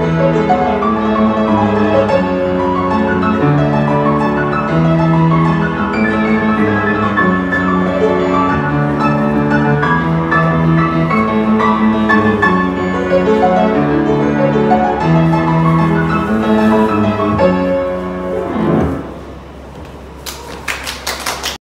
Música